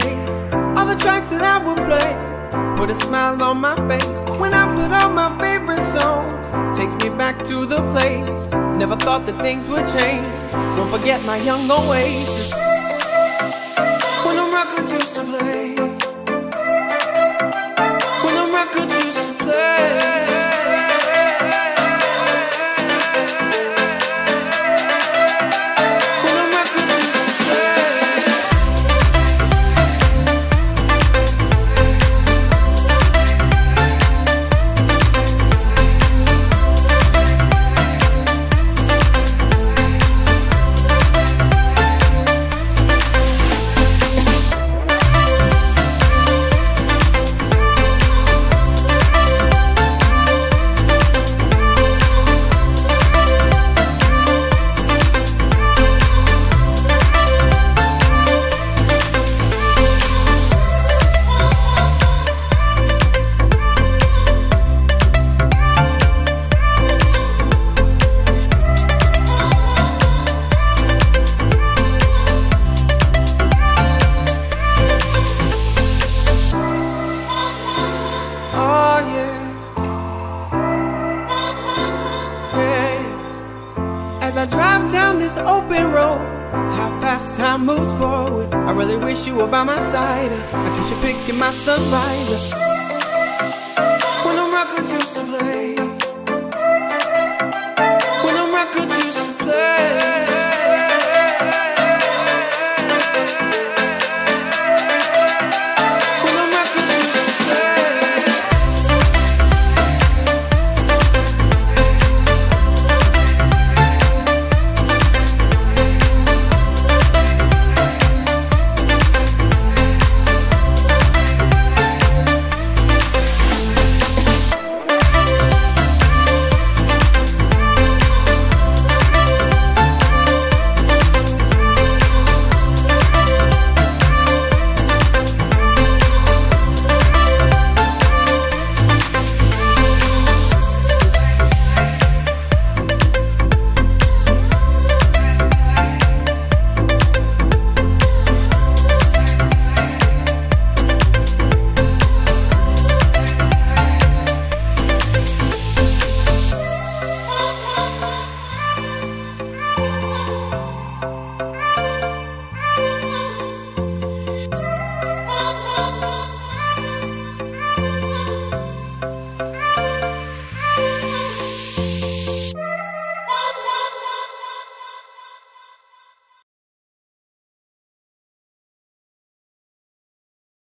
case. All the tracks that I would play put a smile on my face when I put on my favorite songs. Takes me back to the place. Never thought that things would change. Won't forget my young oasis this open road, how fast time moves forward. I really wish you were by my side. I guess you're picking my sunrise.